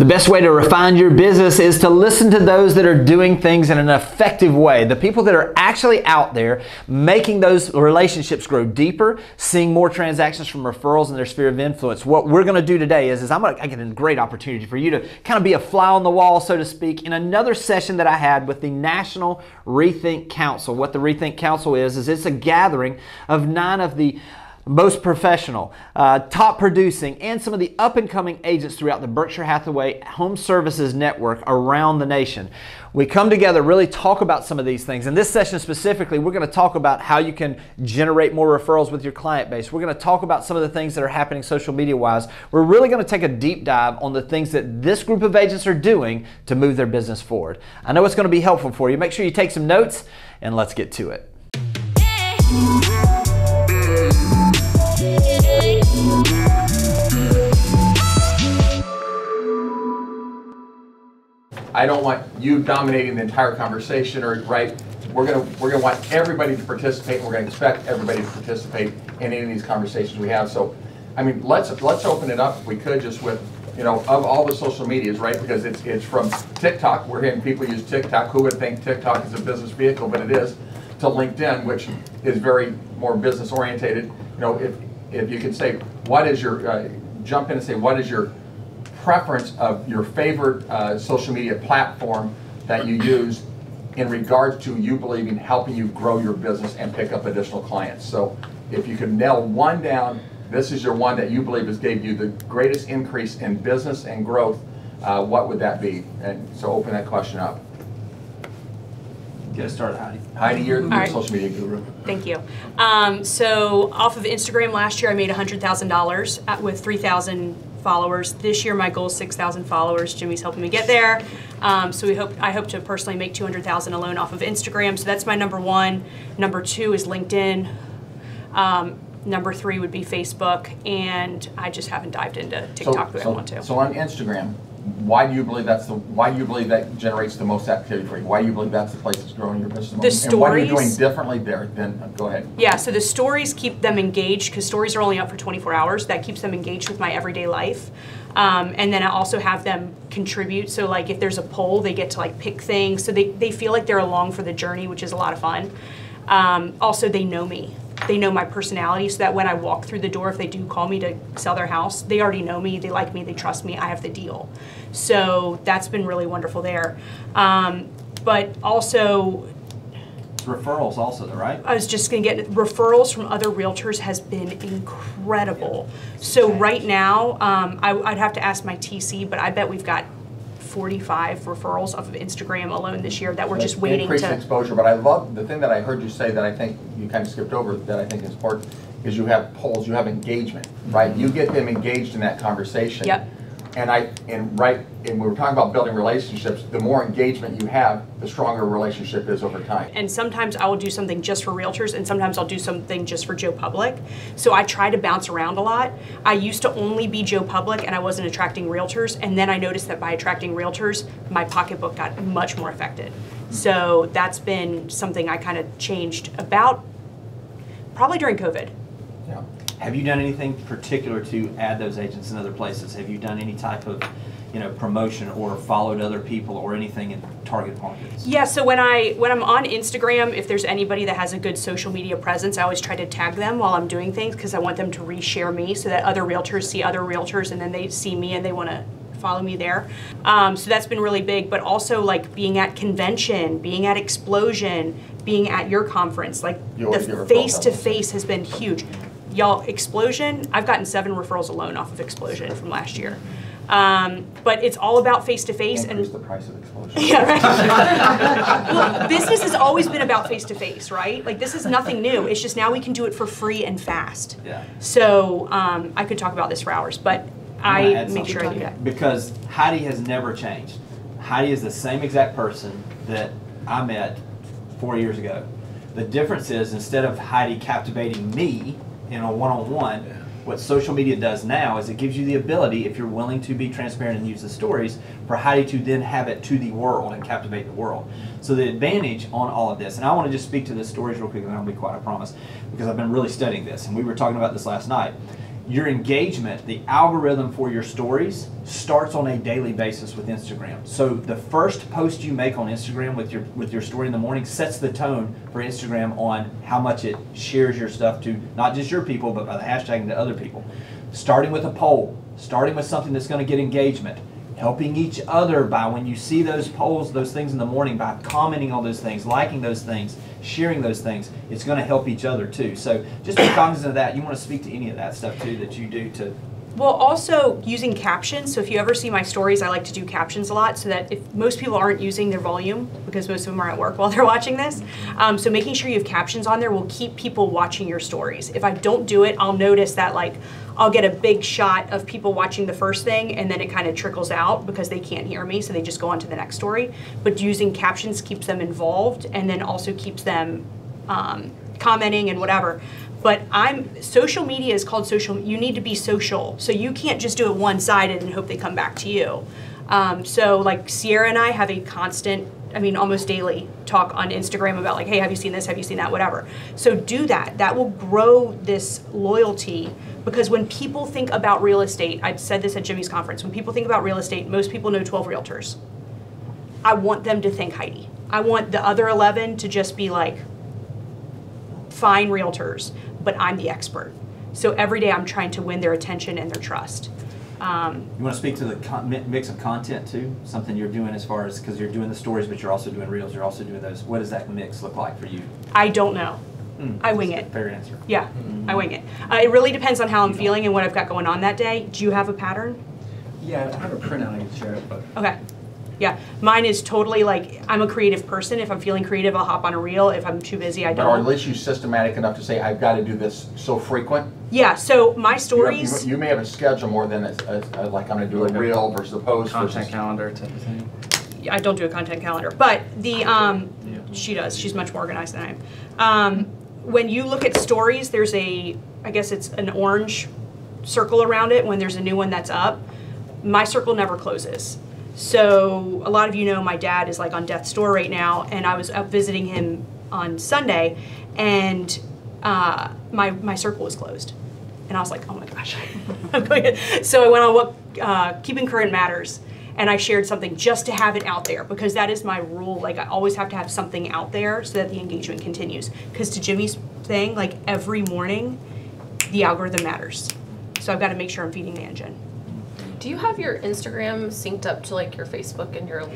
The best way to refine your business is to listen to those that are doing things in an effective way. The people that are actually out there making those relationships grow deeper, seeing more transactions from referrals in their sphere of influence. What we're going to do today is, is I'm going to get a great opportunity for you to kind of be a fly on the wall, so to speak, in another session that I had with the National Rethink Council. What the Rethink Council is, is it's a gathering of nine of the most professional, uh, top producing, and some of the up and coming agents throughout the Berkshire Hathaway Home Services Network around the nation. We come together, really talk about some of these things. In this session specifically, we're going to talk about how you can generate more referrals with your client base. We're going to talk about some of the things that are happening social media wise. We're really going to take a deep dive on the things that this group of agents are doing to move their business forward. I know it's going to be helpful for you. Make sure you take some notes and let's get to it. I don't want you dominating the entire conversation or, right? We're gonna, we're gonna want everybody to participate, and we're gonna expect everybody to participate in any of these conversations we have. So, I mean, let's, let's open it up if we could, just with, you know, of all the social medias, right? Because it's, it's from TikTok, we're hearing people use TikTok, who would think TikTok is a business vehicle, but it is, to LinkedIn, which is very more business orientated. You know, if, if you could say, what is your, uh, jump in and say, what is your preference of your favorite uh, social media platform that you use in regards to you believing helping you grow your business and pick up additional clients. So if you could nail one down, this is your one that you believe has gave you the greatest increase in business and growth, uh, what would that be? And so open that question up. Get us started, Heidi. Heidi, you're the right. social media guru. Thank you. Um, so off of Instagram last year, I made $100,000 with 3,000 followers. This year, my goal is 6,000 followers. Jimmy's helping me get there. Um, so we hope I hope to personally make 200,000 alone off of Instagram. So that's my number one. Number two is LinkedIn. Um, number three would be Facebook, and I just haven't dived into TikTok the way I want to. So on Instagram, why do you believe that's the, why do you believe that generates the most activity for you? Why do you believe that's the place that's growing your business the most? The And what are you doing differently there Then uh, go ahead. Yeah, so the stories keep them engaged because stories are only up for 24 hours. That keeps them engaged with my everyday life. Um, and then I also have them contribute. So like if there's a poll, they get to like pick things. So they, they feel like they're along for the journey, which is a lot of fun. Um, also, they know me. They know my personality so that when I walk through the door, if they do call me to sell their house, they already know me, they like me, they trust me, I have the deal. So that's been really wonderful there. Um, but also, It's referrals also, though, right? I was just gonna get referrals from other realtors has been incredible. So right now, um, I, I'd have to ask my TC, but I bet we've got forty-five referrals off of Instagram alone this year that we're just waiting Increased to. exposure, but I love, the thing that I heard you say that I think you kind of skipped over, that I think is important, is you have polls, you have engagement, right? You get them engaged in that conversation. Yep. And I, and right, and we were talking about building relationships, the more engagement you have, the stronger relationship is over time. And sometimes I will do something just for realtors, and sometimes I'll do something just for Joe Public. So I try to bounce around a lot. I used to only be Joe Public, and I wasn't attracting realtors. And then I noticed that by attracting realtors, my pocketbook got much more affected. So that's been something I kind of changed about probably during COVID. Yeah. Have you done anything particular to add those agents in other places? Have you done any type of, you know, promotion or followed other people or anything in target markets? Yeah, so when I when I'm on Instagram, if there's anybody that has a good social media presence, I always try to tag them while I'm doing things because I want them to reshare me so that other realtors see other realtors and then they see me and they want to follow me there. Um, so that's been really big, but also like being at convention, being at explosion, being at your conference, like You the face to face has been huge. Y'all, explosion, I've gotten seven referrals alone off of explosion from last year. Um, but it's all about face to face and the price of exposure. yeah, right. well, business has always been about face to face, right? Like this is nothing new. It's just now we can do it for free and fast. Yeah. So um, I could talk about this for hours, but I make sure I do that. Because Heidi has never changed. Heidi is the same exact person that I met four years ago. The difference is instead of Heidi captivating me in a one-on-one, what social media does now is it gives you the ability, if you're willing to be transparent and use the stories, for Heidi to then have it to the world and captivate the world. So the advantage on all of this, and I want to just speak to the stories real quick, and I'll be quiet, I promise, because I've been really studying this, and we were talking about this last night your engagement, the algorithm for your stories starts on a daily basis with Instagram. So the first post you make on Instagram with your with your story in the morning sets the tone for Instagram on how much it shares your stuff to not just your people, but by the hashtagging to other people. Starting with a poll, starting with something that's going to get engagement, helping each other by when you see those polls, those things in the morning, by commenting on those things, liking those things, sharing those things, it's going to help each other too. So just be cognizant of that. You want to speak to any of that stuff too that you do to. Well, also using captions. So if you ever see my stories, I like to do captions a lot so that if most people aren't using their volume, because most of them are at work while they're watching this, um, so making sure you have captions on there will keep people watching your stories. If I don't do it, I'll notice that like I'll get a big shot of people watching the first thing and then it kind of trickles out because they can't hear me, so they just go on to the next story. But using captions keeps them involved and then also keeps them um, commenting and whatever. But I'm social media is called social. You need to be social, so you can't just do it one sided and hope they come back to you. Um, so like Sierra and I have a constant, I mean almost daily talk on Instagram about like, hey, have you seen this? Have you seen that? Whatever. So do that. That will grow this loyalty because when people think about real estate, I said this at Jimmy's conference. When people think about real estate, most people know 12 realtors. I want them to think Heidi. I want the other 11 to just be like, fine realtors, but I'm the expert. So every day I'm trying to win their attention and their trust. Um, You want to speak to the mix of content too? Something you're doing as far as because you're doing the stories, but you're also doing reels. You're also doing those. What does that mix look like for you? I don't know. Hmm, I wing it. Fair answer. Yeah, I wing it. Uh, it really depends on how I'm feeling and what I've got going on that day. Do you have a pattern? Yeah, I have a printout I can share it, but Okay. Yeah, mine is totally like I'm a creative person. If I'm feeling creative, I'll hop on a reel. If I'm too busy, I But are at don't. least you systematic enough to say, I've got to do this so frequent? Yeah, so my You have- stories. You you may have a schedule more than a, a- a- like I'm gonna do a Like a reel versus a post content versus. calendar type of thing. I don't do a content calendar, but the um, Yeah. she does. She's much more organized than I am. Um, when you look at stories, there's a, I guess it's an orange circle around it when there's a new one that's up. My circle never closes. So a lot of you know my dad is like on death's door right now, and I was up visiting him on Sunday, and uh, my my circle was closed, and I was like, oh my gosh, so I went on what uh, keeping current matters, and I shared something just to have it out there because that is my rule. Like I always have to have something out there so that the engagement continues. Because to Jimmy's thing, like every morning, the algorithm matters. So I've got to make sure I'm feeding the engine. Do you have your Instagram synced up to like your Facebook and your?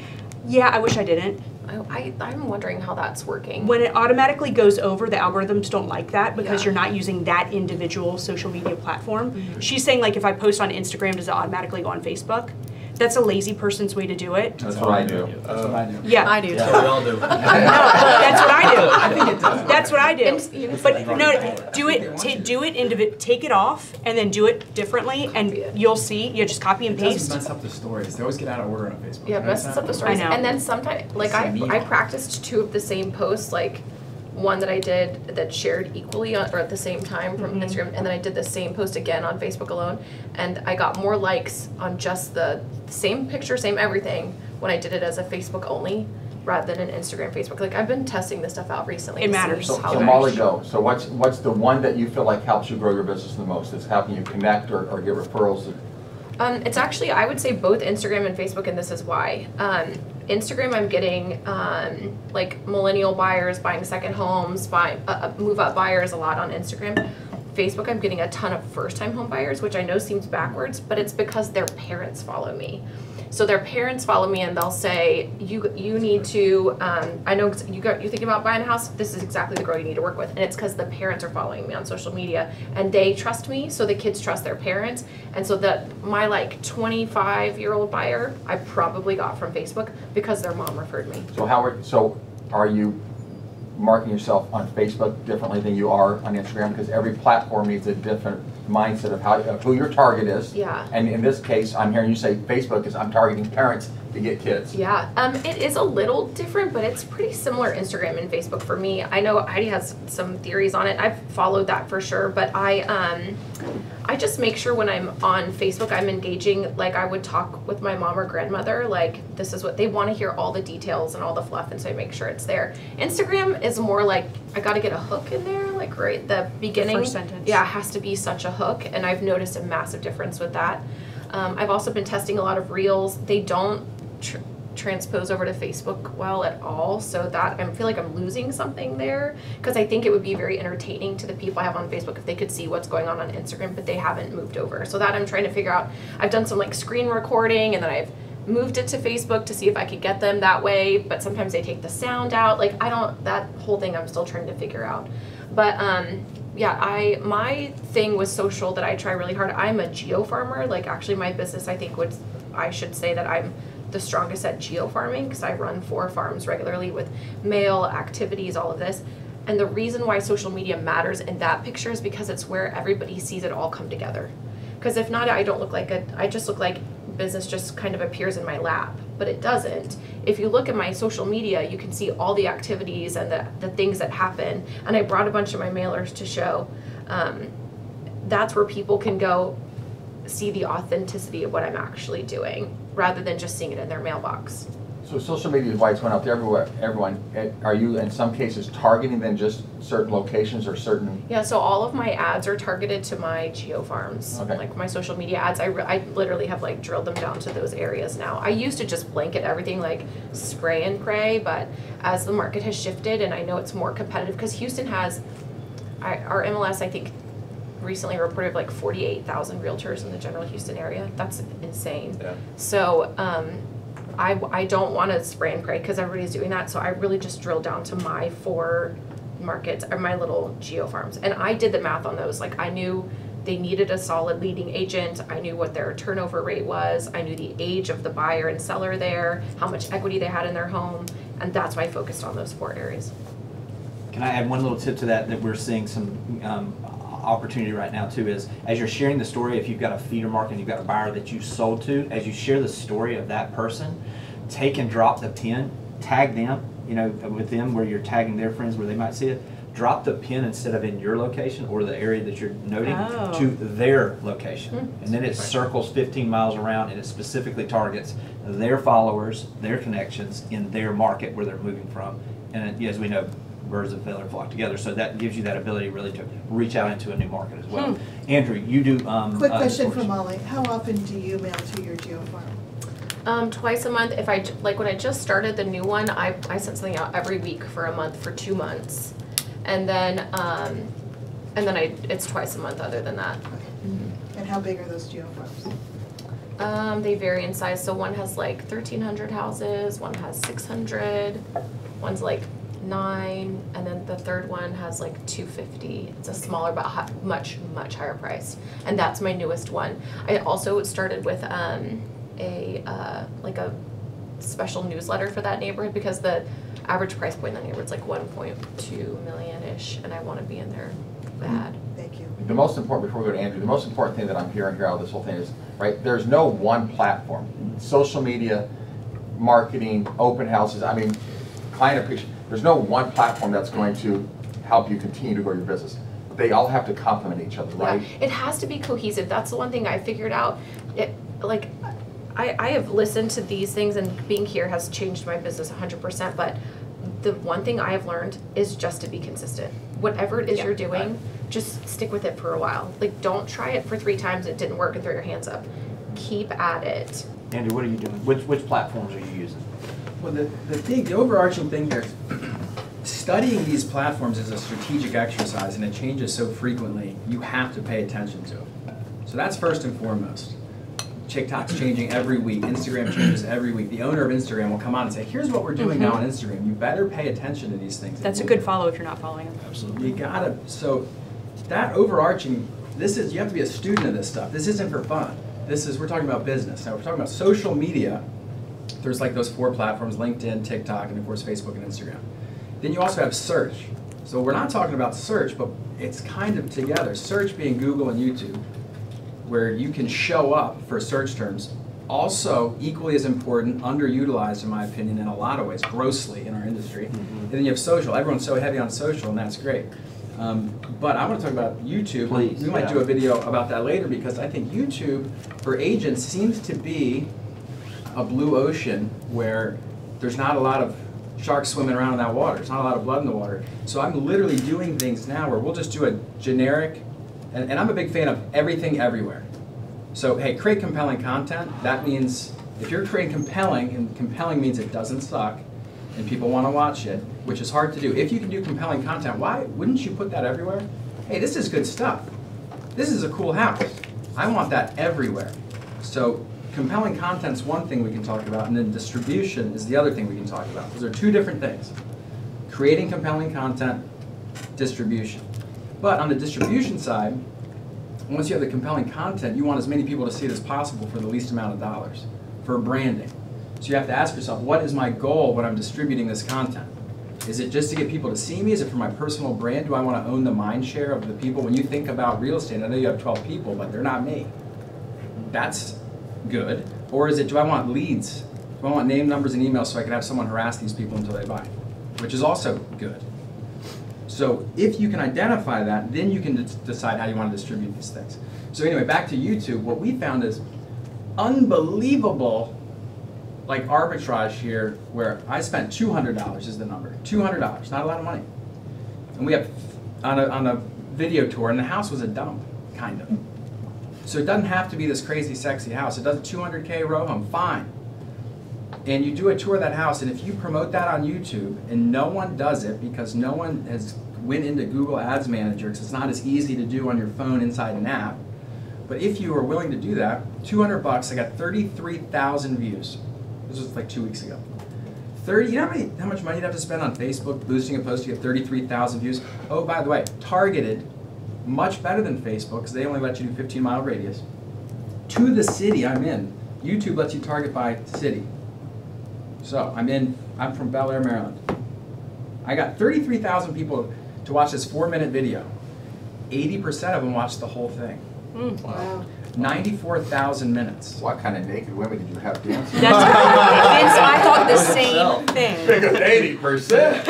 Yeah, I wish I didn't. I, I I'm wondering how that's working. When it automatically goes over, the algorithms don't like that because Yeah. you're not using that individual social media platform. Mm-hmm. She's saying like if I post on Instagram, does it automatically go on Facebook? That's a lazy person's way to do it. That's what I do. That's what I do. Yeah. I do Yeah, too. we all do. No, that's what I do. I think it does. That's what I do. And But no, do it, ta- do it, indivi- take it off and then do it differently and you'll see, you just copy and It paste. mess up the stories. They always get out of order on Facebook. Yeah, it messes that? up the stories. I know. And then sometimes, like I, It's a I meme. practiced two of the same posts, like one that I did that shared equally on, or at the same time from mm-hmm. Instagram, and then I did the same post again on Facebook alone, and I got more likes on just the same picture, same everything when I did it as a Facebook only rather than an Instagram Facebook. Like I've been testing this stuff out recently. It matters. So, so Molly, go. So what's, what's the one that you feel like helps you grow your business the most? It's helping you connect or, or get referrals? Um, it's actually I would say both Instagram and Facebook, and this is why. Um, Instagram, I'm getting um, like millennial buyers buying second homes, buy uh, uh, move up buyers a lot on Instagram. Facebook, I'm getting a ton of first time home buyers, which I know seems backwards, but it's because their parents follow me. So their parents follow me and they'll say, "You you need to. Um, I know you got you thinking about buying a house. This is exactly the girl you need to work with." And it's because the parents are following me on social media and they trust me, so the kids trust their parents, and so that my like 25 year old buyer, I probably got from Facebook because their mom referred me. So how, are- so are you marketing yourself on Facebook differently than you are on Instagram? Because every platform needs a different mindset of how, of who your target is. Yeah. And in this case, I'm hearing you say Facebook is, I'm targeting parents to get kids. Yeah, um, it is a little different, but it's pretty similar Instagram and Facebook for me. I know Heidi has some theories on it. I've followed that for sure, but I um, I I just make sure when I'm on Facebook, I'm engaging like I would talk with my mom or grandmother. Like, this is what they want to hear all the details and all the fluff, and so I make sure it's there. Instagram is more like I got to get a hook in there, like right the beginning. First sentence. Yeah, it has to be such a hook, and I've noticed a massive difference with that. Um, I've also been testing a lot of reels. They don't tr- transpose over to Facebook well at all, so that I feel like I'm losing something there because I think it would be very entertaining to the people I have on Facebook if they could see what's going on on Instagram, but they haven't moved over. So that I'm trying to figure out. I've done some like screen recording, and then I've moved it to Facebook to see if I could get them that way, but sometimes they take the sound out. Like I don't that whole thing I'm still trying to figure out. But um yeah, I my thing with social that I try really hard. I'm a geo farmer. Like actually, my business I think would I should say that I'm the strongest at geofarming because I run four farms regularly with mail activities, all of this. And the reason why social media matters in that picture is because it's where everybody sees it all come together. Because if not, I don't look like a. I just look like business just kind of appears in my lap, but it doesn't. If you look at my social media, you can see all the activities and the, the things that happen. And I brought a bunch of my mailers to show. Um, that's where people can go see the authenticity of what I'm actually doing rather than just seeing it in their mailbox. So social media is why it's went out there everywhere, everyone. Are you in some cases targeting then just certain locations or certain? Yeah, so all of my ads are targeted to my geo farms. Okay. Like my social media ads, I, I literally have like drilled them down to those areas now. I used to just blanket everything like spray and pray, but as the market has shifted and I know it's more competitive, because Houston has, I, our MLS, I think, recently reported like 48,000 realtors in the general Houston area. That's insane. Yeah. So, um, I, I don't want to spray and pray because everybody's doing that. So I really just drilled down to my four markets or my little geo farms. And I did the math on those. Like I knew they needed a solid leading agent. I knew what their turnover rate was. I knew the age of the buyer and seller there, how much equity they had in their home. And that's why I focused on those four areas. Can I add one little tip to that that we're seeing some um, opportunity right now too is as you're sharing the story, if you've got a feeder market and you've got a buyer that you sold to, as you share the story of that person, take and drop the pin, tag them, you know, with them where you're tagging their friends where they might see it. Drop the pin instead of in your location or the area that you're noting Oh. to their location. Hmm. And then it circles 15 miles around and it specifically targets their followers, their connections in their market where they're moving from. And as we know, birds of a feather flock together. So that gives you that ability really to reach out into a new market as well. Andrew, you do. Um, Quick uh, question for. Molly. How often do you mail to your geo farm? Um, twice a month. If I like when I just started the new one, I, I sent something out every week for a month for two months, and then um, and then I it's twice a month. Other than that, And how big are those geo farms? um, they vary in size. So one has like thirteen hundred houses, one has six hundred, one's like nine, and then the third one has like two fifty. It's a smaller but hi- much much higher price, and that's my newest one. I also started with um, a uh, like a special newsletter for that neighborhood because the average price point in that neighborhood neighborhood's like one point two million ish, and I want to be in there bad. Thank you. The most important, before we go to Andrew, the most important thing that I'm hearing here out of this whole thing is, right, there's no one platform. Social media, marketing, open houses, I mean, client appreciation, there's no one platform that's going to help you continue to grow your business. They all have to complement each other, right? Yeah, it has to be cohesive. That's the one thing I figured out. It like I, I have listened to these things and being here has changed my business 100%. But the one thing I have learned is just to be consistent. Whatever it is Yeah. you're doing, just stick with it for a while. Like don't try it for three times, it didn't work, and throw your hands up. Keep at it. Andrew, what are you doing? Which which platforms are you using? Well, the, the thing, the overarching thing there, is studying these platforms is a strategic exercise and it changes so frequently, you have to pay attention to it. So that's first and foremost. TikTok's changing every week, Instagram changes every week. The owner of Instagram will come on and say, here's what we're doing now on mm-hmm. Instagram. You better pay attention to these things. That's a good follow if you're not following them. Absolutely. You gotta, so that overarching, this is, you have to be a student of this stuff. This isn't for fun. This is, we're talking about business. Now, we're talking about social media. There's like those four platforms, LinkedIn, TikTok, and of course Facebook and Instagram. Then you also have search. So we're not talking about search, but it's kind of together. Search being Google and YouTube, where you can show up for search terms. Also, equally as important, underutilized in my opinion, in a lot of ways, grossly in our industry. And then you have social. Everyone's so heavy on social, and that's great. Um, but I want to talk about YouTube. Please, we might yeah. do a video about that later because I think YouTube for agents seems to be a blue ocean where there's not a lot of sharks swimming around in that water. There's not a lot of blood in the water. So I'm literally doing things now where we'll just do a generic, and, and I'm a big fan of everything everywhere. So hey, create compelling content. That means if you're creating compelling, and compelling means it doesn't suck, and people want to watch it, which is hard to do. If you can do compelling content, why wouldn't you put that everywhere? Hey, this is good stuff. This is a cool house. I want that everywhere. So compelling content's one thing we can talk about, and then distribution is the other thing we can talk about. Those are two different things. Creating compelling content, distribution. But on the distribution side, once you have the compelling content, you want as many people to see it as possible for the least amount of dollars for branding. So you have to ask yourself, what is my goal when I'm distributing this content? Is it just to get people to see me? Is it for my personal brand? Do I want to own the mind share of the people? When you think about real estate, I know you have 12 people, but they're not me. That's good. Or is it, do I want leads? Do I want name, numbers, and emails so I can have someone harass these people until they buy? Which is also good. So if you can identify that, then you can decide how you want to distribute these things. So anyway, back to YouTube, what we found is unbelievable like arbitrage here where I spent $200 is the number. $200, not a lot of money. And we have on a, on a video tour and the house was a dump, kind of. So it doesn't have to be this crazy sexy house. It does a 200K row home, fine. And you do a tour of that house and if you promote that on YouTube and no one does it because no one has went into Google Ads Manager because it's not as easy to do on your phone inside an app. But if you are willing to do that, 200 bucks, I got 33,000 views. This was like two weeks ago. 30, you know how, many, how much money you'd have to spend on Facebook boosting a post to get 33,000 views? Oh, by the way, targeted, much better than Facebook because they only let you do 15 mile radius. To the city I'm in, YouTube lets you target by city. So I'm in, I'm from Bel Air, Maryland. I got 33,000 people to watch this four minute video. 80% of them watched the whole thing. Mm. Wow. 94,000 minutes. What kind of naked women did you have dancing? That's Vince, I thought the same thing. Because eighty percent.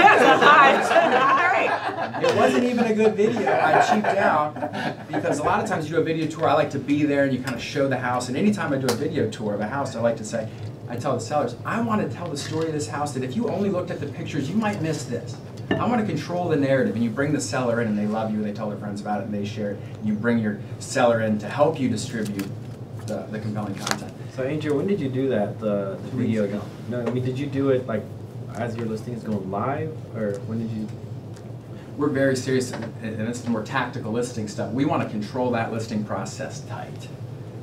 It wasn't even a good video. I cheaped out because a lot of times you do a video tour, I like to be there and you kind of show the house. And anytime I do a video tour of a house, I like to say, I tell the sellers, I want to tell the story of this house that if you only looked at the pictures, you might miss this. I want to control the narrative. And you bring the seller in and they love you, and they tell their friends about it and they share it. And you bring your seller in to help you distribute the, the compelling content. So Angel, when did you do that, the, the video? ago. No, I mean, did you do it like as your listing is going live, or when did you? We're very serious, and it's more tactical listing stuff. We want to control that listing process tight.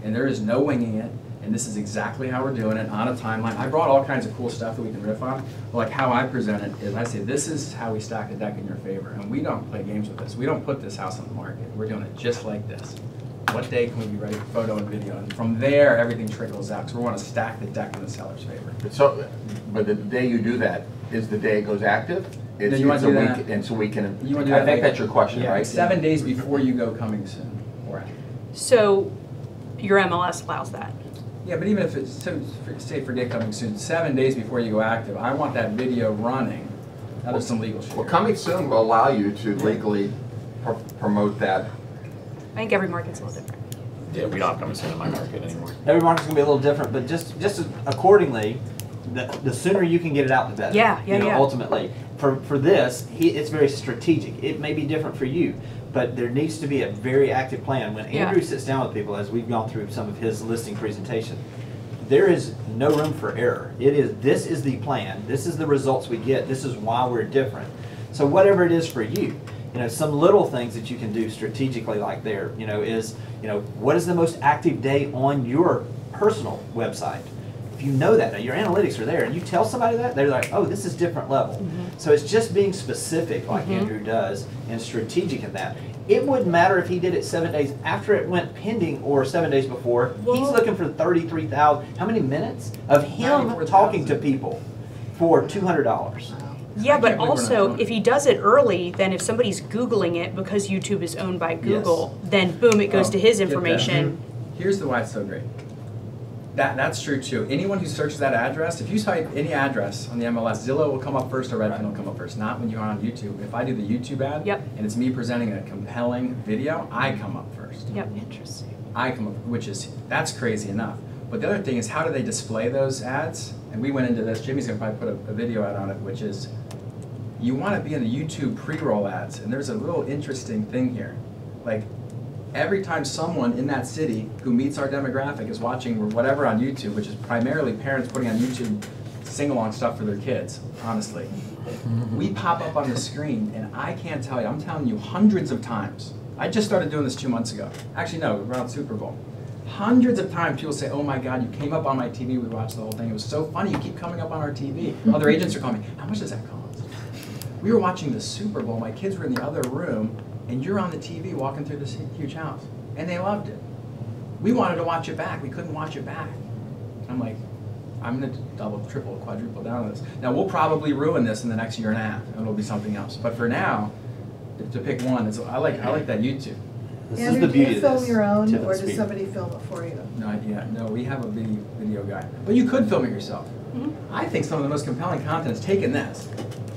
And there is no winging it, and this is exactly how we're doing it on a timeline. I brought all kinds of cool stuff that we can riff on. But like how I present it is I say, this is how we stack the deck in your favor. And we don't play games with this. We don't put this house on the market. We're doing it just like this. What day can we be ready for photo and video? And from there, everything trickles out. Because we want to stack the deck in the seller's favor. But So, but the day you do that is the day it goes active? It's- you wanna it's a do week, that- And so we can, You wanna do I that think like- that's your question, Yeah, right? Seven days before you go coming soon. Or after. So your MLS allows that. Yeah, but even if it's, so, for- say forget coming soon, seven days before you go active, I want that video running. Now there's some legal shit. Well, coming soon will allow you to legally pr- promote that. I think every market's a little different. Yeah, we don't have coming soon in my market anymore. Every market's gonna be a little different, but just, just accordingly, the, the sooner you can get it out, the better. Yeah, yeah, You know, yeah. Ultimately, for, for this, he, it's very strategic. It may be different for you, but there needs to be a very active plan. When Yeah. Andrew sits down with people, as we've gone through some of his listing presentation, there is no room for error. It is, this is the plan, this is the results we get, this is why we're different. So whatever it is for you, you know, some little things that you can do strategically like there, you know, is, you know, what is the most active day on your personal website? If you know that, now your analytics are there, and you tell somebody that, they're like, oh, this is different level. So it's just being specific like Mhm. Andrew does and strategic in that. It wouldn't matter if he did it seven days after it went pending or seven days before. He's looking for thirty-three thousand, how many minutes of him 94,000. talking to people for two hundred dollars? Yeah, but can't believe we're not also, if he does it early, then if somebody's Googling it because YouTube is owned by Google, then boom, it goes Oh, to his information. Here's the why it's so great. That, that's true too. Anyone who searches that address, if you type any address on the MLS, Zillow will come up first or Redfin will come up first, not when you're on YouTube. If I do the YouTube ad Yep. and it's me presenting a compelling video, I come up first. Yep. Interesting. I come up, which is, that's crazy enough. But the other thing is, how do they display those ads? And we went into this, Jimmy's gonna probably put a, a video out on it, which is, you wanna be in the YouTube pre-roll ads, and there's a little interesting thing here. Like, every time someone in that city who meets our demographic is watching whatever on YouTube, which is primarily parents putting on YouTube sing-along stuff for their kids, honestly. We pop up on the screen, and I can't tell you, I'm telling you hundreds of times. I just started doing this two months ago. Actually, no, around Super Bowl. Hundreds of times people say, oh my God, you came up on my TV, we watched the whole thing. It was so funny, you keep coming up on our TV. Other agents are calling me, how much does that cost? We were watching the Super Bowl, my kids were in the other room, and you're on the TV walking through this huge house. And they loved it. We wanted to watch it back, we couldn't watch it back. I'm like, I'm gonna double, triple, quadruple down on this. Now, we'll probably ruin this in the next year and a half, and it'll be something else. But for now, to pick one, it's, I like, I like that YouTube. This is Andrew, the do you film your own, or does spear. somebody film it for you? Not yet. No, we have a video, video guy. But you could film it yourself. Mm-hmm. I think some of the most compelling content is taking this.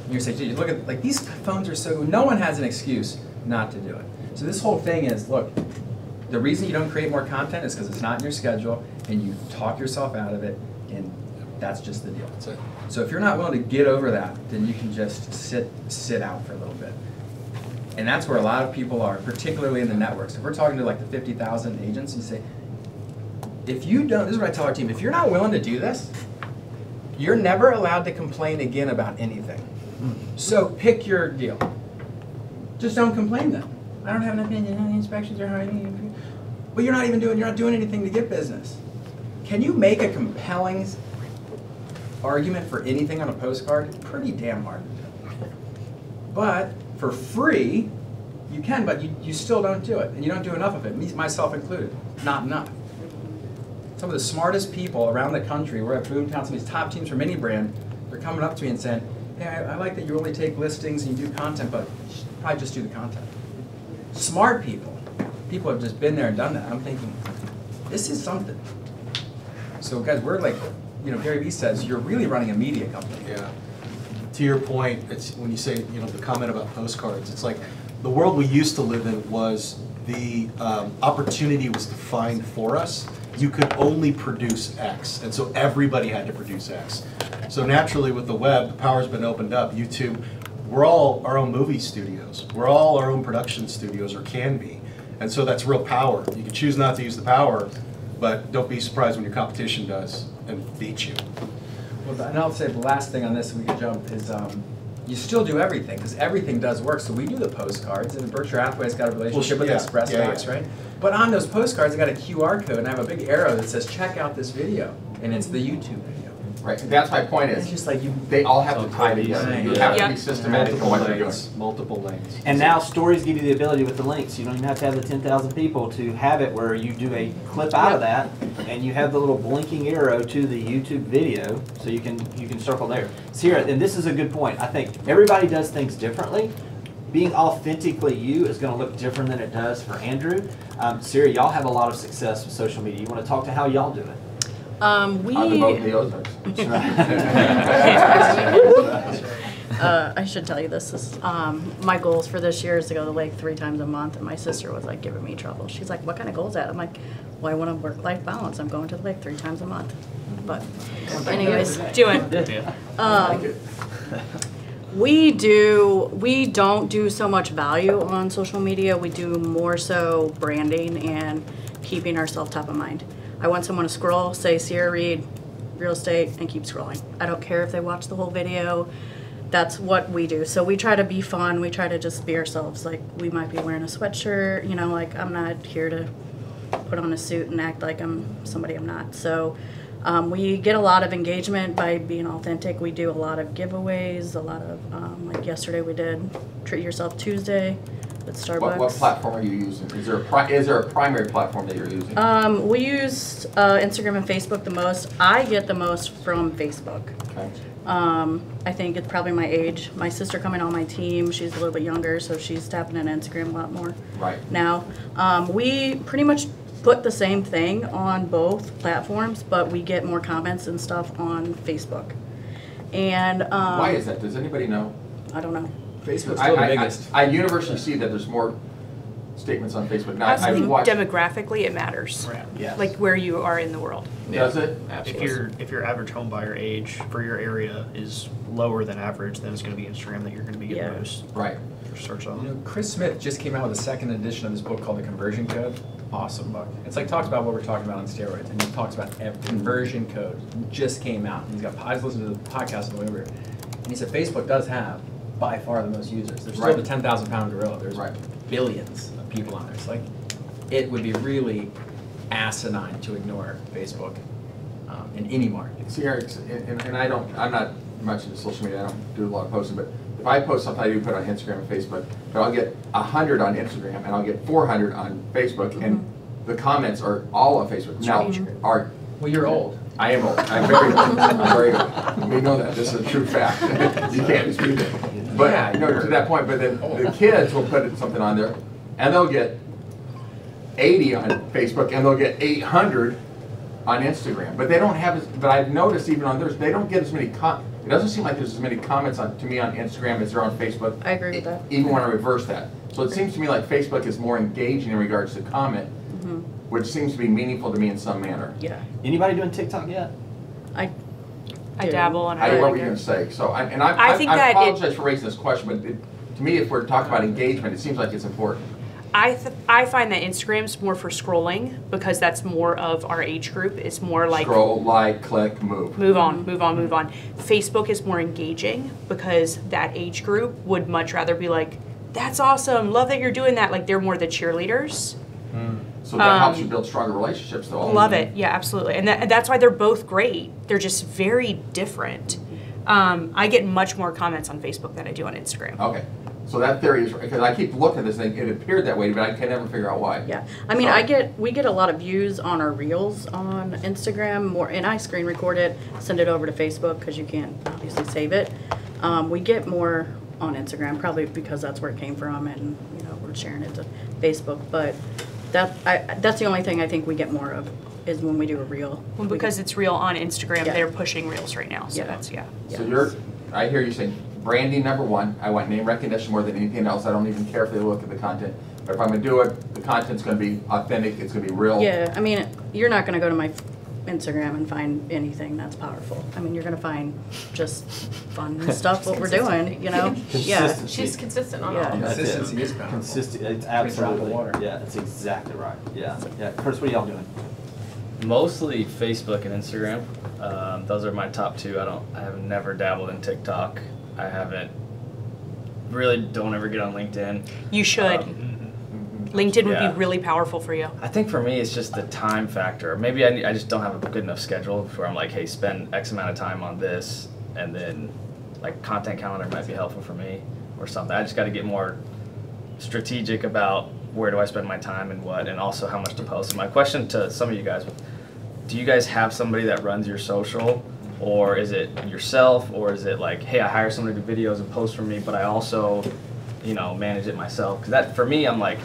And you say, gee, look at, like, these phones are so, no one has an excuse not to do it. So this whole thing is, look, the reason you don't create more content is because it's not in your schedule and you talk yourself out of it and that's just the deal. So so if you're not willing to get over that, then you can just sit, sit out for a little bit. And that's where a lot of people are, particularly in the networks. If we're talking to like the 50,000 agents, you say, if you don't, this is what I tell our team, if you're not willing to do this, you're never allowed to complain again about anything. Hmm. So pick your deal. Just don't complain then. I don't have an opinion on the inspections or how any. Well, you're not even doing, you're not doing anything to get business. Can you make a compelling argument for anything on a postcard? Pretty damn hard. But for free, you can, but you, you still don't do it. And you don't do enough of it, me, myself included. Not enough. Some of the smartest people around the country, we're at Boomtown, some of these top teams from any brand, they're coming up to me and saying, hey, I, I like that you only take listings and you do content, but probably just do the content. Smart people, people have just been there and done that. I'm thinking, this is something. So guys, we're like, you know, Gary Vee says, you're really running a media company. Yeah. To your point, it's, when you say, you know, the comment about postcards, it's like, the world we used to live in was the um, opportunity was defined for us. You could only produce X, and so everybody had to produce X. So naturally, with the web, the power's been opened up. YouTube, we're all our own movie studios. We're all our own production studios, or can be. And so that's real power. You can choose not to use the power, but don't be surprised when your competition does and beat you. Well, and I'll say the last thing on this, we can jump, is um, you still do everything, because everything does work. So we do the postcards, and Berkshire Hathaway's got a relationship with yeah, Express yeah, yeah. right? But on those postcards, I got a QR code, and I have a big arrow that says, check out this video, and it's the YouTube video. Right, that's my point is, It's is, just like you, they all have to tie copies. together. You Yeah. have to Yeah. be systematic in Multiple what you're doing. multiple lanes. And now stories give you the ability with the links. You don't even have to have the 10,000 people to have it where you do a clip out of that and you have the little blinking arrow to the YouTube video so you can you can circle there. So here, and this is a good point. I think everybody does things differently. Being authentically you is going to look different than it does for Andrew. Um, Sierra, y'all have a lot of success with social media. You want to talk to how y'all do it? Um, we. On the the Ozarks. Uh, I should tell you this, is, um, my goals for this year is to go to the lake three times a month, and my sister was like giving me trouble. She's like, what kind of goals is that? I'm like, well, I want to work-life balance, I'm going to the lake three times a month. But anyways, Do it. Um, we do, we don't do so much value on social media, we do more so branding and keeping ourselves top of mind. I want someone to scroll, say Sierra Reed, real estate, and keep scrolling. I don't care if they watch the whole video, that's what we do. So we try to be fun, we try to just be ourselves, like, we might be wearing a sweatshirt, you know, like, I'm not here to put on a suit and act like I'm somebody I'm not. So um, we get a lot of engagement by being authentic. We do a lot of giveaways, a lot of, um, like yesterday we did Treat Yourself Tuesday at Starbucks. What, what platform are you using? Is there a pri, is there a primary platform that you're using? Um, we use uh, Instagram and Facebook the most. I get the most from Facebook. Okay. Um, I think it's probably my age. My sister coming on my team, she's a little bit younger, so she's tapping into Instagram a lot more Right. now. Um, we pretty much put the same thing on both platforms, but we get more comments and stuff on Facebook. And um, Why is that? Does anybody know? I don't know. Facebook's I, still the I- I- biggest. I universally see that there's more statements on Facebook. Now, I also think watched, demographically it matters. Yes. Like where you are in the world. does it? If your if your average home buyer age for your area is lower than average, then it's going to be Instagram that you're going to be getting Yeah. most Right. search You on. know, Chris Smith just came out with a second edition of this book called The Conversion Code. Awesome book. It's like talks about what we're talking about on steroids, and he talks about ev- hmm. conversion code. Just came out. He's got. I was listening to the podcast on the way over, and he said Facebook does have by far the most users. There's still Right. the ten thousand pound gorilla. There's Right. billions of people on there. It's like it would be really asinine to ignore Facebook um, in any market. See, Eric, and, and- and I don't, I'm not much into social media, I don't do a lot of posting, but if I post something, I do put it on Instagram and Facebook, but I'll get a hundred on Instagram and I'll get four hundred on Facebook, and the comments are all on Facebook. Now, are, Well, you're old. I am old, I'm very old, I'm very old. We know that, this is a true fact. You can't dispute it. But, you know, to that point, but then the kids will put something on there, and they'll get eighty on Facebook, and they'll get eight hundred on Instagram. But they don't have, as but I've noticed even on theirs, they don't get as many com, it doesn't seem like there's as many comments on, to me on Instagram as there are on Facebook. I agree with that. Even when I reverse that. So it seems to me like Facebook is more engaging in regards to comment, Mm-hmm. which seems to be meaningful to me in some manner. Yeah, Anybody doing TikTok yet? I. I do. dabble and I I know what like you're gonna say, so, I- and I, I I think I that it- apologize for raising this question, but it, to me, if we're talking about engagement, it seems like it's important. I th- I find that Instagram's more for scrolling because that's more of our age group. It's more like Scroll, like, click, move. move on, move on, move on. Facebook is more engaging because that age group would much rather be like, "That's awesome, love that you're doing that." Like they're more the cheerleaders. Hmm. So that helps you Um, build stronger relationships though. Love it, yeah, absolutely, and, that, and that's why they're both great. They're just very different. Um, I get much more comments on Facebook than I do on Instagram. Okay, so that theory is, because I keep looking at this thing, it appeared that way, but I can never figure out why. Yeah, I mean, So- I get we get a lot of views on our reels on Instagram, more, and I screen record it, send it over to Facebook because you can't obviously save it. Um, we get more on Instagram, probably because that's where it came from, and you know we're sharing it to Facebook. But that I, that's the only thing I think we get more of is when we do a reel. Well, We because get- it's real on Instagram, Yeah. they're pushing reels right now. So Yeah. that's yeah. So you're, I hear you saying branding number one, I want name recognition more than anything else, I don't even care if they look at the content. But if I'm gonna do it, the content's gonna be authentic, it's gonna be real. Yeah, I mean, you're not gonna go to my Instagram and find anything that's powerful. I mean, you're gonna find just fun stuff, what we're doing, you know? Yeah. Consistency. She's consistent on Yeah. all. That's it. Consistency is powerful. Consistent, it's Like a drop of absolutely, water. yeah, that's exactly right, yeah, yeah. Chris, what are y'all doing? Mostly Facebook and Instagram. Um, those are my top two. I don't. I have never dabbled in TikTok. I haven't. Really, don't ever get on LinkedIn. You should. Um, LinkedIn would yeah. be really powerful for you. I think for me, it's just the time factor. Maybe I, I just don't have a good enough schedule where I'm like, hey, spend X amount of time on this, and then like content calendar might be helpful for me or something. I just got to get more strategic about where do I spend my time and what, and also how much to post. And my question to some of you guys: Do you guys have somebody that runs your social, or is it yourself, or is it like, hey, I hire someone to do videos and post for me, but I also, you know, manage it myself? Because that for me, I'm like.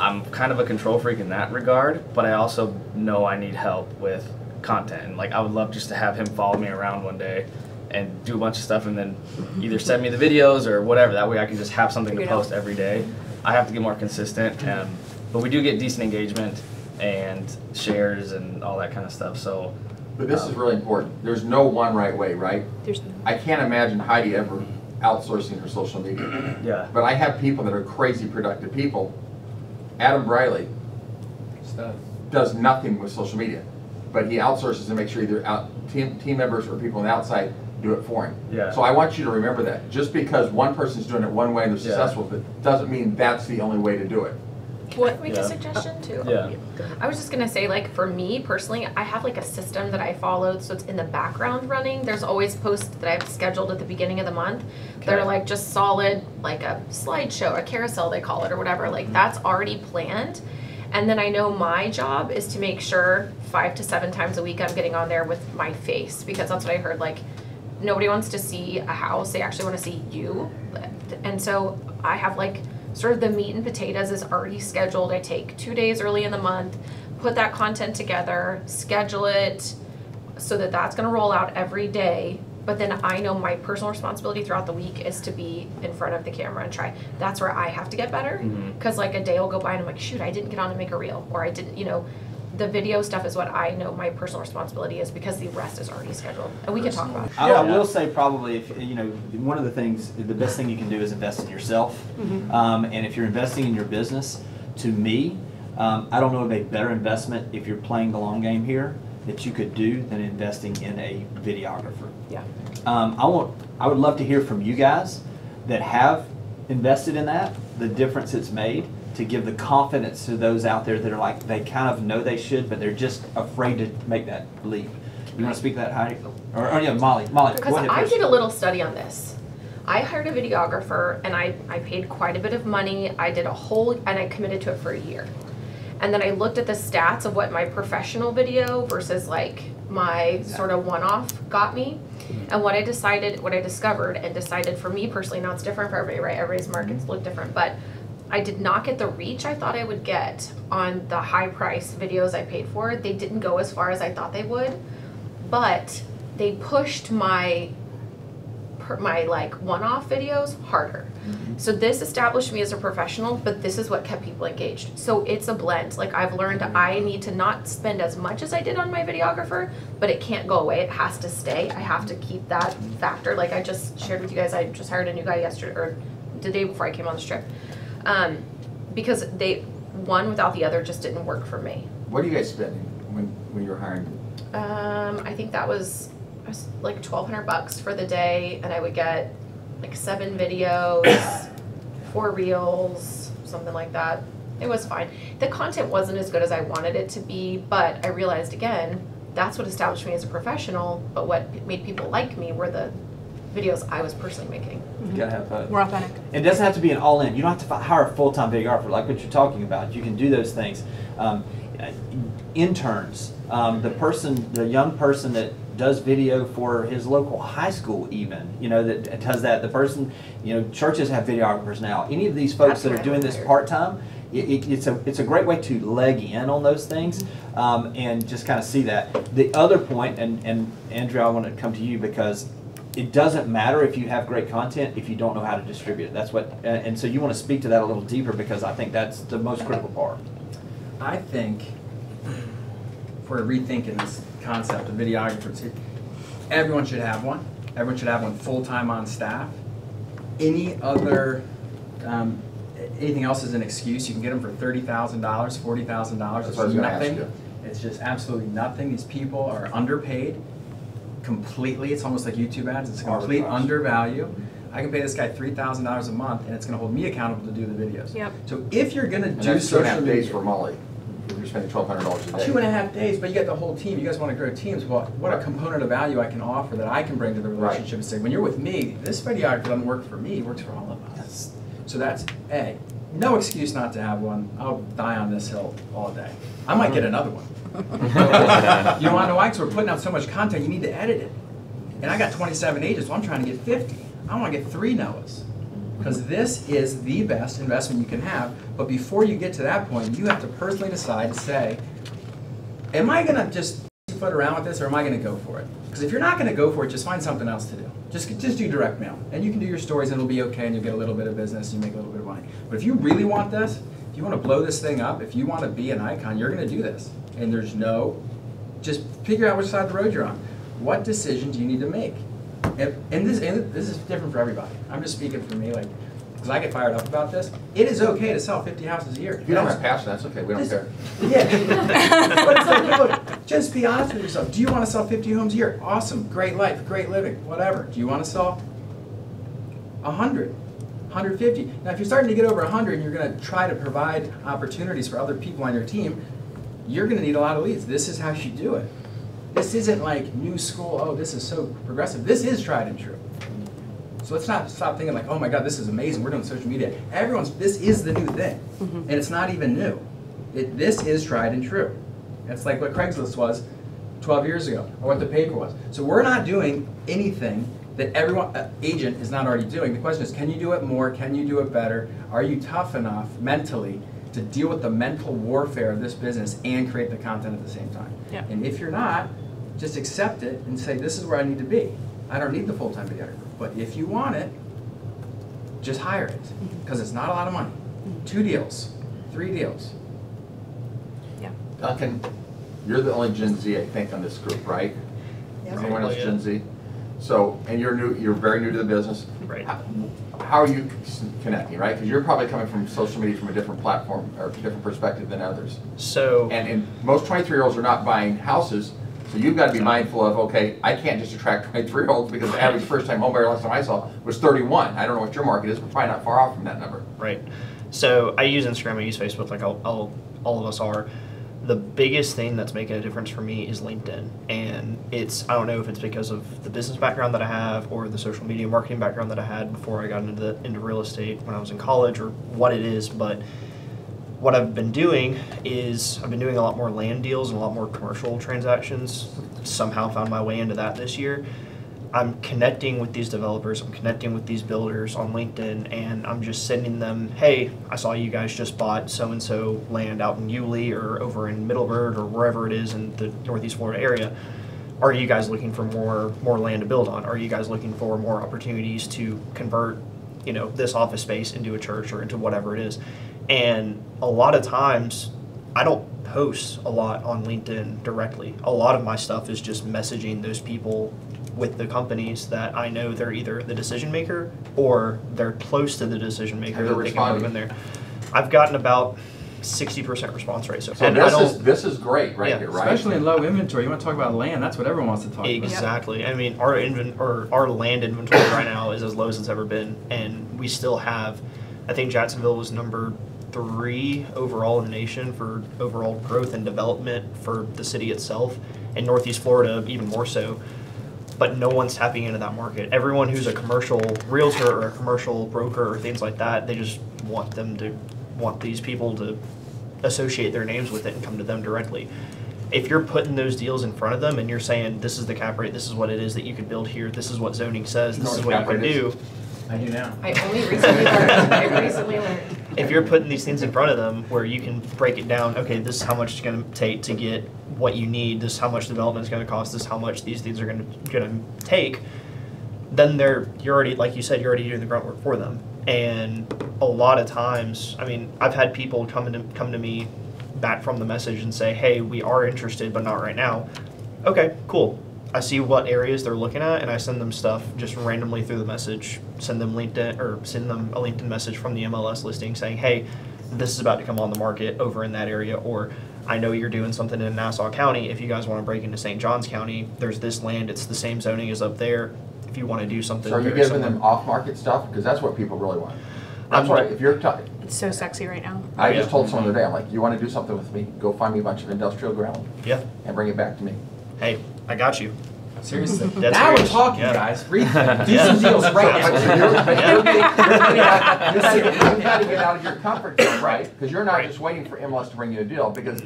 I'm kind of a control freak in that regard, but I also know I need help with content. And like I would love just to have him follow me around one day and do a bunch of stuff and then either send me the videos or whatever. That way I can just have something to Figure out. post every day. I have to get more consistent, um, but we do get decent engagement and shares and all that kind of stuff. So But this is really important, there's no one right way, right? There's no. I can't imagine Heidi ever outsourcing her social media. yeah, But I have people that are crazy productive people. Adam Briley does nothing with social media, but he outsources to make sure either out, team, team members or people on the outside do it for him. Yeah. So I want you to remember that. Just because one person's doing it one way and they're Yeah. successful, doesn't mean that's the only way to do it. Can I make Yeah. a suggestion too? yeah, I was just gonna say, like, for me personally, I have like a system that I followed, so it's in the background running. There's always posts that I've scheduled at the beginning of the month okay. that are like just solid, like a slideshow, a carousel they call it, or whatever. Like mm-hmm. that's already planned. And then I know my job is to make sure five to seven times a week I'm getting on there with my face because that's what I heard. Like, nobody wants to see a house; they actually want to see you. And so I have like sort of the meat and potatoes is already scheduled. I take two days early in the month, put that content together, schedule it so that that's going to roll out every day. But then I know my personal responsibility throughout the week is to be in front of the camera and try. That's where I have to get better. Mm-hmm. Because like a day will go by and I'm like, shoot, I didn't get on to make a reel, or I didn't, you know. The video stuff is what I know my personal responsibility is because the rest is already scheduled, and we can talk about. It. I, I will say probably if you know one of the things the best thing you can do is invest in yourself. Um, and if you're investing in your business to me um, I don't know of a better investment if you're playing the long game here that you could do than investing in a videographer. Yeah. um, I want I would love to hear from you guys that have invested in that the difference it's made to give the confidence to those out there that are like they kind of know they should but they're just afraid to make that leap you want to speak to that Heidi? Or, or yeah, Molly. Molly, Because I first. did a little study on this. I hired a videographer and I, I paid quite a bit of money. I did a whole, and I committed to it for a year. And then I looked at the stats of what my professional video versus like my sort of one off got me. Mm-hmm. And what I decided, what I discovered and decided for me personally, now it's different for everybody, right? Everybody's markets mm-hmm. look different, but I did not get the reach I thought I would get on the high price videos I paid for. They didn't go as far as I thought they would, but they pushed my my like one-off videos harder. Mm-hmm. So this established me as a professional, but this is what kept people engaged. So it's a blend. Like I've learned I need to not spend as much as I did on my videographer, but it can't go away. It has to stay. I have to keep that factor. Like I just shared with you guys, I just hired a new guy yesterday or the day before I came on the strip. Um, because they one without the other just didn't work for me. What are you guys spending when, when you're hiring? Um, I think that was, was like twelve hundred bucks for the day, and I would get like seven videos, four reels, something like that. It was fine. The content wasn't as good as I wanted it to be, but I realized again, that's what established me as a professional. But what made people like me were the videos I was personally making. You gotta have both. We're authentic. It doesn't have to be an all-in. You don't have to hire a full-time videographer like what you're talking about. You can do those things. Um, uh, interns, um, the person, the young person that does video for his local high school, even you know that does that. The person, you know, churches have videographers now. Any of these folks That's that are doing this part-time. It, it, it's a it's a great way to leg in on those things um, and just kind of see that. The other point, and and Andrew, I want to come to you because it doesn't matter if you have great content if you don't know how to distribute it. That's what, and and so you want to speak to that a little deeper because I think that's the most critical part. I think if we're rethinking this concept of videographers, it- everyone should have one. Everyone should have one full-time on staff. Any other, um, anything else is an excuse. You can get them for thirty thousand dollars, forty thousand dollars. That's what I was gonna ask nothing. you. It's just absolutely nothing. These people are underpaid completely. It's almost like YouTube ads. It's a oh, complete Arbitrage. undervalue. I can pay this guy three thousand dollars a month, and it's going to hold me accountable to do the videos. Yep. So if you're going to do that's two and a social half days media, for Molly. If You're spending twelve hundred dollars a day. Two and a half days, but you get the whole team. You guys want to grow teams. Well, what a component of value I can offer that I can bring to the Right. relationship and say, when you're with me, this videographer doesn't work for me, it works for all of us. So that's A. No excuse not to have one. I'll die on this hill all day. I might get another one. you know, why? Because we're putting out so much content, you need to edit it. And I got 27 ages, so I'm trying to get 50. I want to get three Noahs. Because this is the best investment you can have. But before you get to that point, you have to personally decide to say, am I gonna just foot around with this or am I gonna go for it? Because if you're not gonna go for it, just find something else to do. Just, just do direct mail. And you can do your stories and it'll be okay and you'll get a little bit of business and you make a little bit of money. But if you really want this, if you wanna blow this thing up, if you wanna be an icon, you're gonna do this. And there's no, just figure out which side of the road you're on. What decision do you need to make? And, and this, and this is different for everybody. I'm just speaking for me, like, because I get fired up about this. It is okay to sell 50 houses a year. If you don't have passion, that's okay, we don't care. Yeah. but it's like, look, just be honest with yourself. Do you want to sell 50 homes a year? Awesome, great life, great living, whatever. Do you want to sell 100, 150? Now, if you're starting to get over 100 and you're going to try to provide opportunities for other people on your team, you're going to need a lot of leads. This is how you do it. This isn't like new school, oh, this is so progressive. This is tried and true. So let's not stop thinking like, oh my God, this is amazing. We're doing social media. Everyone's, this is the new thing. And it's not even new. It, this is tried and true. It's like what Craigslist was 12 years ago, or what the paper was. So we're not doing anything that everyone, uh, agent is not already doing. The question is, can you do it more? Can you do it better? Are you tough enough mentally to deal with the mental warfare of this business and create the content at the same time. Yeah. And if you're not, just accept it and say, this is where I need to be. I don't need the full-time videographer, but if you want it, just hire it, mm-hmm. because it's not a lot of money. Mm-hmm. Two deals, three deals. Yeah. Duncan, you're the only Gen Z, I think, on this group, right? Yeah. Anyone else Gen Z? So, and you're new, you're very new to the business. Right. How- How are you connecting, right? Because you're probably coming from social media from a different platform or a different perspective than others. So And, and most 23-year-olds are not buying houses, so you've got to be mindful of, okay, I can't just attract 23-year-olds because the average first-time homebuyer last time I saw was 31. I don't know what your market is, but probably not far off from that number. Right. So I use Instagram, I use Facebook, like all, all, all of us are. The biggest thing that's making a difference for me is LinkedIn. And it's, I don't know if it's because of the business background that I have or the social media marketing background that I had before I got into, the, into real estate when I was in college or what it is, but what I've been doing is I've been doing a lot more land deals and a lot more commercial transactions. Somehow found my way into that this year. I'm connecting with these developers, I'm connecting with these builders on LinkedIn, and I'm just sending them, hey, I saw you guys just bought so and so land out in Yulee or over in Middleburg or wherever it is in the Northeast Florida area. Are you guys looking for more more land to build on? Are you guys looking for more opportunities to convert, you know, this office space into a church or into whatever it is? And a lot of times, I don't post a lot on LinkedIn directly. A lot of my stuff is just messaging those people with the companies that I know they're either the decision maker or they're close to the decision maker And they're that they can move in responding. there. I've gotten about sixty percent response rate so So and this is, this is great right Yeah, here, right? Especially in low inventory, you want to talk about land, that's what everyone wants to talk about. Exactly. I mean, our invent or our land inventory right now is as low as it's ever been, and we still have. I think Jacksonville was number three overall in the nation for overall growth and development for the city itself, and Northeast Florida even more so. But no one's tapping into that market. Everyone who's a commercial realtor or a commercial broker or things like that, they just want them to want these people to associate their names with it and come to them directly if you're putting those deals in front of them and you're saying this is the cap rate, this is what it is that you could build here, this is what zoning says, You know this is what what you can rate is? do. I do now. I only recently learned. I recently learned. If you're putting these things in front of them where you can break it down, okay, this is how much it's gonna take to get what you need, this is how much development is gonna cost, this is how much these things are gonna gonna take, then they're you're already like you said, you're already doing the grunt work for them. And a lot of times, I mean, I've had people come to come to me back from the message and say, "Hey, we are interested, but not right now." Okay, cool. I see what areas they're looking at, and I send them stuff just randomly through the message. Send them LinkedIn or send them a LinkedIn message from the MLS listing saying, "Hey, this is about to come on the market over in that area," or I know you're doing something in Nassau County. If you guys want to break into St. Johns County, there's this land. It's the same zoning as up there. If you want to do something, So are you giving similar. them off-market stuff? Because that's what people really want. I'm That's why, if you're, ta- It's so sexy right now. I Yeah. just told someone today, mm-hmm. I'm like, you want to do something with me? Go find me a bunch of industrial ground Yeah. and bring it back to me. Hey, I got you. Seriously. That's now we're talking, Yeah. guys. Read, do Yeah. some deals right now. you're- but you're- you're- You gotta you gotta get out of your comfort zone, right? Because you're not Right. just waiting for MLS to bring you a deal, because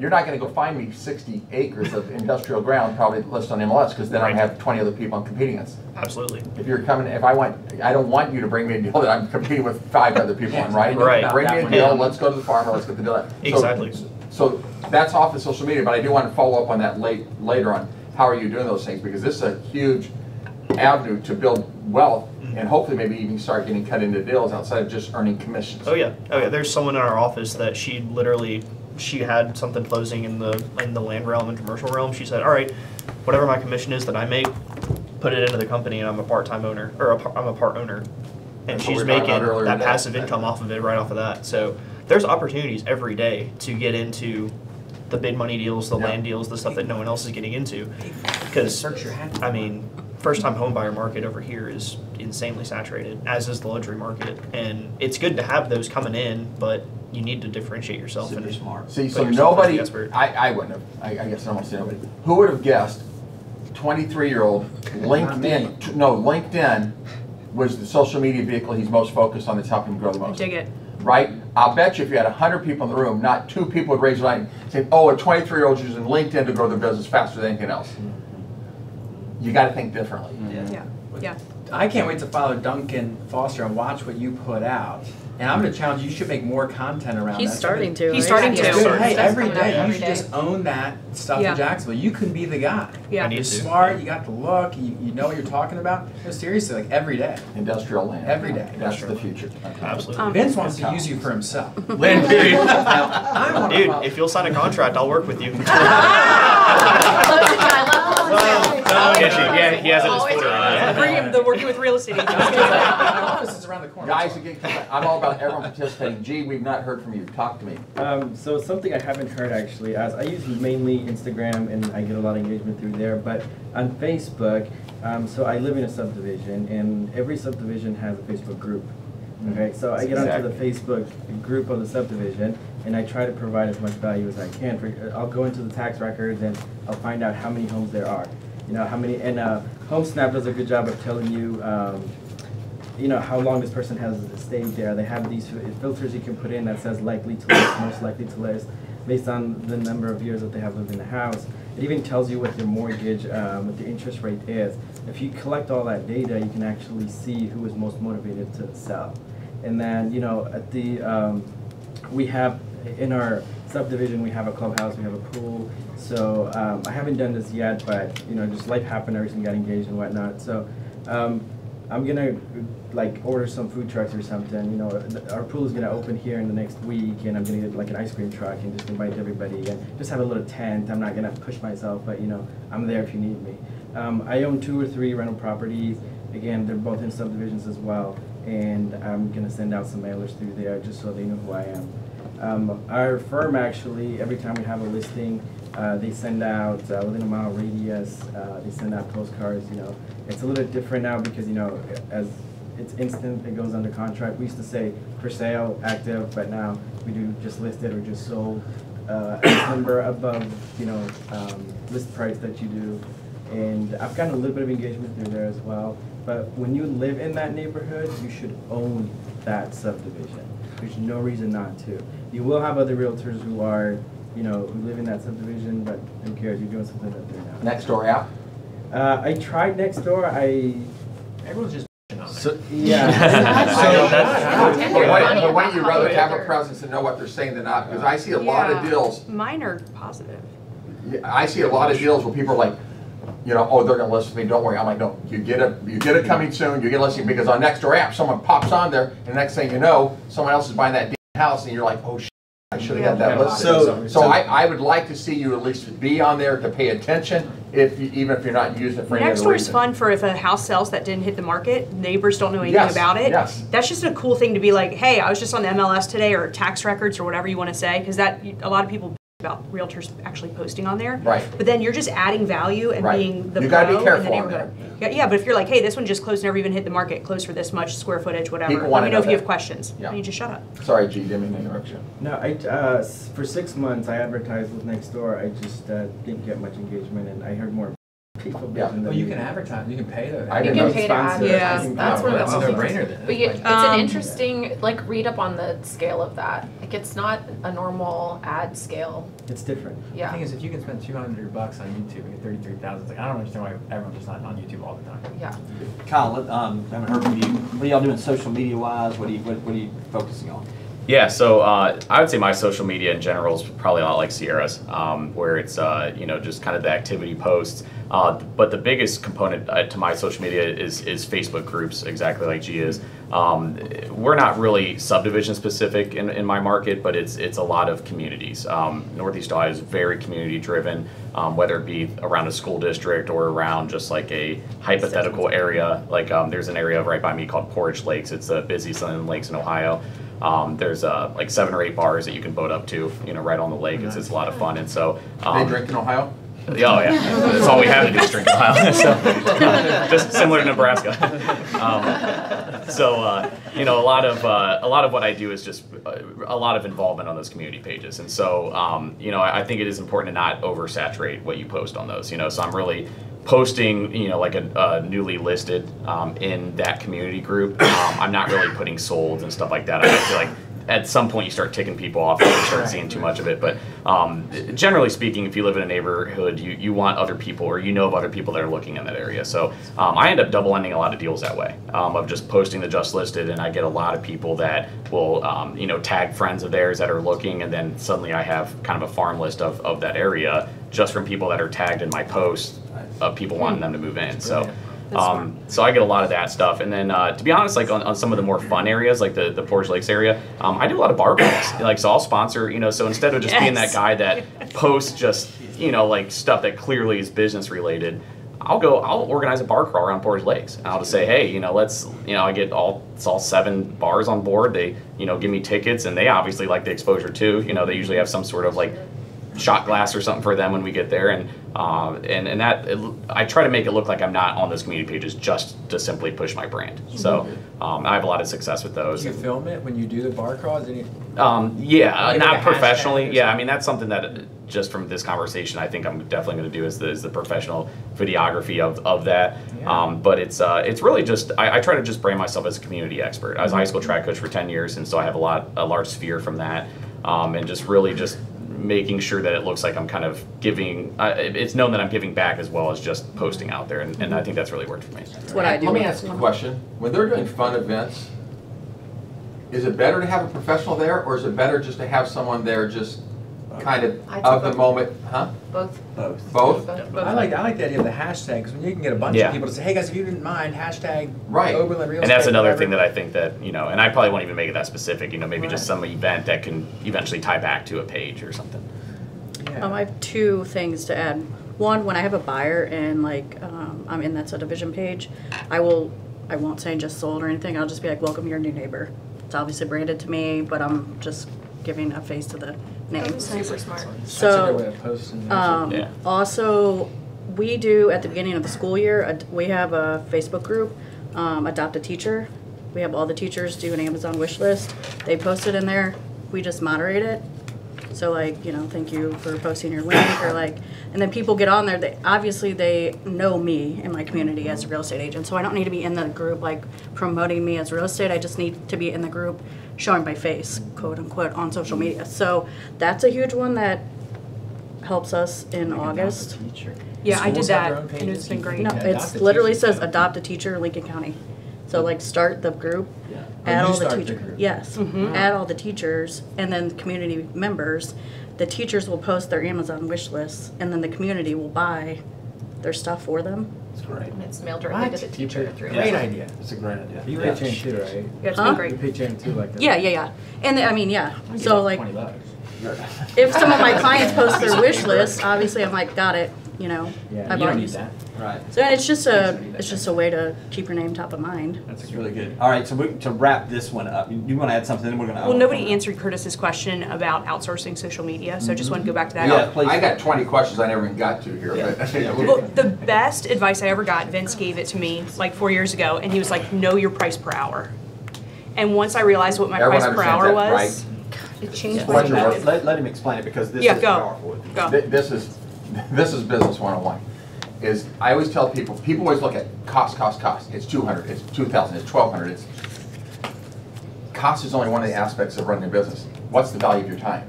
you're not gonna go find me sixty acres of industrial ground, probably list on MLS, because then I have twenty other people I'm competing against. Absolutely. If you're coming, if I want, I don't want you to bring me a deal that I'm competing with five other people on, right? Right. Bring me a deal, one. let's go to the farmer, let's get the deal. So- Exactly. So that's off the social media, but I do want to follow up on that late, later on. How are you doing those things? Because this is a huge avenue to build wealth mm-hmm. and hopefully maybe even start getting cut into deals outside of just earning commissions. Oh yeah, oh yeah. There's someone in our office that she literally she had something closing in the in the land realm and commercial realm. She said, "All right, whatever my commission is that I make, put it into the company, and I'm a part-time owner or a, par- I'm a part owner." And That's she's we making that passive income off of it right off of that. So there's opportunities every day to get into the big money deals, the Yeah. land deals, the stuff that no one else is getting into. Because Search your hat. I mean, first time home buyer market over here is insanely saturated, as is the luxury market. And it's good to have those coming in, but you need to differentiate yourself and smart. See, put so yourself as nobody, the expert. I, I wouldn't have, I, I guess I don't say nobody. Who would have guessed twenty-three-year-old LinkedIn, t- no, LinkedIn was the social media vehicle he's most focused on that's helping him grow the I most? dig it. right? I'll bet you if you had 100 people in the room, not two people would raise their hand and say, oh, a 23 year old's using LinkedIn to grow their business faster than anything else. You got to think differently. Yeah, yeah. I can't wait to follow Duncan Foster and watch what you put out And I'm gonna challenge you, you should make more content around He's that. starting to. He's starting to. Hey, Stuff's every coming out day, you should day. just own that stuff Yeah. in Jacksonville. You can be the guy. Yeah. I You're smart, you got the look, you, you know what you're talking about. No, seriously, like every day. Industrial land. Every day. That's the future. Okay. Absolutely. Um, Vince wants to use you for himself. Lynn, dude, I wanna dude, if you'll sign a contract, I'll work with you. Love to die, love to Yeah, he has it in his Always folder. right. Bring him the working with real estate agents. My office is around the corner. Guys, again, I'm all about everyone participating. Gee, we've not heard from you. Talk to me. Um, so something I haven't heard actually, as I use mainly Instagram and I get a lot of engagement through there, but on Facebook, um, so I live in a subdivision and every subdivision has a Facebook group. Okay, so I get onto the Facebook group of the subdivision and I try to provide as much value as I can. For, I'll go into the tax records and I'll find out how many homes there are. You know, how many, and uh, HomeSnap does a good job of telling you, um, you know, how long this person has stayed there. They have these filters you can put in that says likely to list, most likely to list, based on the number of years that they have lived in the house. It even tells you what their mortgage, um, what the interest rate is. If you collect all that data, you can actually see who is most motivated to sell. And then, you know, at the, um, we have, in our subdivision, we have a clubhouse, we have a pool. So um, I haven't done this yet, but, you know, just life happened, everything got engaged and whatnot. So um, I'm gonna like order some food trucks or something. You know, our pool is gonna open here in the next week, and I'm gonna get like an ice cream truck and just invite everybody and just have a little tent. I'm not gonna push myself, but you know, I'm there if you need me. Um, I own two or three rental properties. Again, they're both in subdivisions as well, and I'm gonna send out some mailers through there just so they know who I am. Um, our firm actually, every time we have a listing, uh, they send out uh, within a mile radius. Uh, they send out postcards. You know, it's a little bit different now because you know, as it's instant, it goes under contract. We used to say for sale, active, but now we do just listed or just sold. Uh, number above, you know, um, list price that you do. And I've gotten a little bit of engagement through there as well. But when you live in that neighborhood, you should own that subdivision. There's no reason not to. You will have other realtors who are, you know, who live in that subdivision, but who cares? You're doing something that they're not. Next door app. Uh, I tried next door. I Everyone's just. So, yeah. I know that's- that. But why- but why you rather have a presence and know what they're saying than not? Because I see a lot of Yeah. deals, Mine are positive. I see a lot of deals where people are like, you know, oh, they're gonna listen to me, don't worry. I'm like, no, you get it, you get it coming soon, you get listening, because on next door app, someone pops on there, and the next thing you know, someone else is buying that damn house, and you're like, oh, shit, I should have got that Yeah. listed. So- So I, I would like to see you at least be on there to pay attention, if, you- even if you're not using it for any Next door is fun for if a house sells that didn't hit the market, neighbors don't know anything Yes, about it. yes. That's just a cool thing to be like, hey, I was just on the MLS today or tax records or whatever you want to say, because that a lot of people about realtors actually posting on there. Right. But then you're just adding value and Right. being the You gotta be pro in careful the on neighborhood. Yeah, yeah, but if you're like, hey, this one just closed, never even hit the market, closed for this much square footage, whatever. People Let me know know if you have questions. Yeah. And you just shut up. Sorry, G, didn't mean to interrupt you. No, I, uh, for six months, I advertised with Nextdoor. I just uh, didn't get much engagement, and I heard more people. Yeah. bitching Oh, you can advertise, you can pay to. I You can know. pay to Sponsor. advertise. Yeah. That's where That's the a no-brainer then. But yeah, it's Um, an interesting, like, read up on the scale of that. Like, it's not a normal ad scale. It's different. The Yeah, thing is, if you can spend two hundred bucks on YouTube and get thirty-three thousand, like, I don't understand why everyone's just not on YouTube all the time. yeah. Kyle, let- um, haven't heard from you. What are y'all doing social media wise? What are you, what, what are you focusing on? Yeah, so uh, I would say my social media in general is probably a lot like Sierra's, um, where it's uh, you know just kind of the activity posts. Uh, but the biggest component uh, to my social media is is Facebook groups, exactly like G is. Um, we're not really subdivision specific in, in my market, but it's it's a lot of communities. Um, Northeast Ohio is very community driven, um, whether it be around a school district or around just like a hypothetical area. Like um, there's an area right by me called Portage Lakes. It's the busiest inland lakes in Ohio. Um, there's uh, like seven or eight bars that you can boat up to, you know, right on the lake. It's, it's a lot of fun, and so They um, drink in Ohio? Oh yeah, that's all we have to do is drink in Ohio. so, just similar to Nebraska. Um, so uh, you know, a lot of uh, a lot of what I do is just uh, a lot of involvement on those community pages, and so um, you know, I, I think it is important to not oversaturate what you post on those. You know, so I'm really posting, you know, like a, a newly listed um, in that community group. Um, I'm not really putting solds and stuff like that. I feel like at some point you start ticking people off and you start seeing too much of it. But um, generally speaking, if you live in a neighborhood, you, you want other people or you know of other people that are looking in that area. So um, I end up double ending a lot of deals that way um, of just posting the just listed, and I get a lot of people that will um, you know tag friends of theirs that are looking, and then suddenly I have kind of a farm list of, of that area just from people that are tagged in my post of people wanting them to move in. So. Um, so I get a lot of that stuff, and then uh, to be honest, like on, on some of the more fun areas, like the the Portage Lakes area, um, I do a lot of bar crawls. Like so, I'll sponsor. You know, so instead of just being that guy that posts just you know like stuff that clearly is business related, I'll go. I'll organize a bar crawl around Portage Lakes, and I'll just say, hey, you know, let's you know, I get all it's all seven bars on board. They you know give me tickets, and they obviously like the exposure too. You know, they usually have some sort of like shot glass or something for them when we get there, and um, and and that it, I try to make it look like I'm not on those community pages just to simply push my brand. So um, I have a lot of success with those. Do you film it when you do the bar crawls? Any- Um, yeah, uh, not like professionally. Yeah, I mean that's something that uh, just from this conversation, I think I'm definitely going to do is the, is the professional videography of, of that. Um, but it's uh, it's really just I, I try to just brand myself as a community expert. I was a high school track coach for ten years, and so I have a lot a large sphere from that, um, and just really just making sure that it looks like I'm kind of giving. Uh, it's known that I'm giving back as well as just posting out there, and, and I think that's really worked for me. That's what I do. Let me ask you a question. When they're doing fun events, is it better to have a professional there, or is it better just to have someone there just kind of I'd of the both. moment, huh? Both. Both. Both? I like I like the idea of the hashtag because when you can get a bunch Yeah. of people to say, "Hey guys, if you didn't mind, hashtag Right. Oberlin Real And that's Estate," another whatever." thing that I think that, you know, and I probably won't even make it that specific, you know, maybe just some event that can eventually tie back to a page or something. Yeah. Um, I have two things to add. One, when I have a buyer and like um, I'm in that subdivision page, I will I won't say just sold or anything. I'll just be like, "Welcome your new neighbor." It's obviously branded to me, but I'm just giving a face to the name. Super smart. That's a So, good way of posting. Um, Yeah. Also, we do at the beginning of the school year, ad- we have a Facebook group, um, Adopt a Teacher. We have all the teachers do an Amazon wish list. They post it in there. We just moderate it. So like, you know, thank you for posting your link or like, and then people get on there. They obviously they know me in my community as a real estate agent, so I don't need to be in the group like promoting me as real estate. I just need to be in the group showing my face, quote unquote, on social media. So that's a huge one that helps us in August. Yeah, I did Schools have that, their own and pages. it's been You great. No, adopt it's a literally teacher. says adopt a teacher, Lincoln County. So like start the group, Oh, add you all the start the teachers. group. Yes, Mm-hmm. add all the teachers and then the community members. The teachers will post their Amazon wish lists and then the community will buy their stuff for them. It's great. And it's mailed directly What? to the teacher through. Great idea. It's a great idea. You Yeah. pay chain too, right? Yeah, it's Huh? been You great. pay chain too, like. a- Yeah, yeah, yeah. And I mean, yeah, I get so like like, Twenty bucks. if some of my clients post their wish list, obviously I'm like, got it, you know. Yeah, I you bought don't need that. Right. So it's just a, it's just a way to keep your name top of mind. That's really good. All right, so we, to wrap this one up, you, you want to add something? Then we're going to. Well, nobody answered Curtis's question about outsourcing social media, so I just want to go back to that. Yeah, please. I got 20 questions I never even got to here, but. Yeah, we're- Well, the best advice I ever got, Vince gave it to me like four years ago, and he was like, "Know your price per hour." And once I realized what my Everyone price per hour that, was, it changed my What's your- perspective. Let, let him explain it because this Yeah, is go. powerful. Go. Th- This is, this is business 101. Is, I always tell people, people always look at cost, cost, cost. It's 200, it's 2,000, it's 1,200, it's. Cost is only one of the aspects of running a business. What's the value of your time?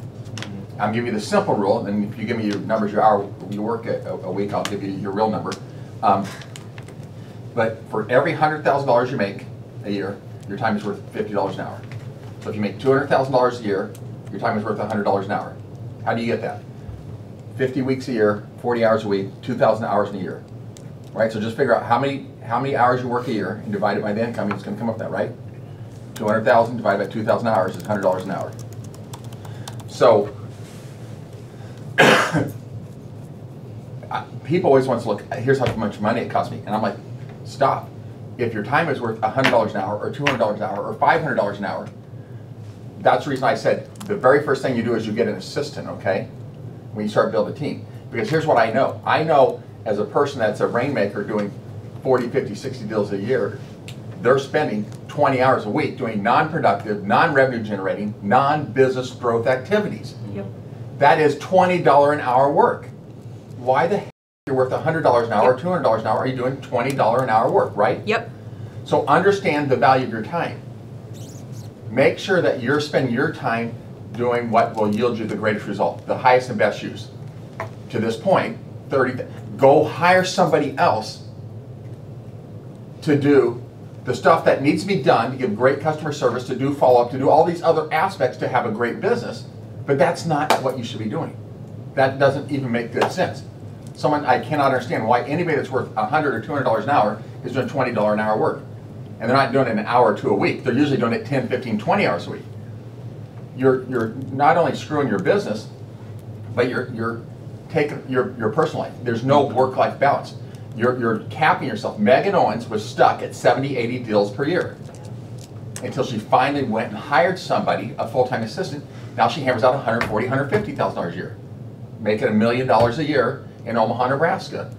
I'm giving you the simple rule, and if you give me your numbers, your hour, you work a, a week, I'll give you your real number. Um, But for every hundred thousand dollars you make a year, your time is worth fifty dollars an hour. So if you make two hundred thousand dollars a year, your time is worth hundred dollars an hour. How do you get that? Fifty weeks a year, forty hours a week, two thousand hours in a year. Right, so just figure out how many, how many hours you work a year and divide it by the income, it's gonna come up with that, right? Two hundred thousand divided by two thousand hours is hundred dollars an hour. So, people always want to look, here's how much money it cost me, and I'm like, stop. If your time is worth hundred dollars an hour, or two hundred dollars an hour, or five hundred dollars an hour, that's the reason I said, the very first thing you do is you get an assistant, okay? When you start building a team. Because here's what I know. I know as a person that's a rainmaker doing 40, 50, 60 deals a year, they're spending 20 hours a week doing non-productive, non-revenue generating, non-business growth activities. Yep. That is $20 an hour work. Why the heck you're worth $100 an hour, or $200 an hour, are you doing $20 an hour work, right? Yep. So understand the value of your time. Make sure that you're spending your time doing what will yield you the greatest result, the highest and best use. To this point, 30, go hire somebody else to do the stuff that needs to be done to give great customer service, to do follow-up, to do all these other aspects to have a great business. But that's not what you should be doing. That doesn't even make good sense. Someone, I cannot understand why anybody that's worth 100 or $200 an hour is doing $20 an hour work. And they're not doing it an hour or two a week. They're usually doing it 10, 15, 20 hours a week. You're, you're not only screwing your business, but you're, you're taking your, your personal life. There's no mm-hmm. work-life balance. You're, you're capping yourself. Megan Owens was stuck at 70, 80 deals per year until she finally went and hired somebody, a full-time assistant. Now she hammers out 140, 150,000 dollars a year, making a million dollars a year in Omaha, Nebraska.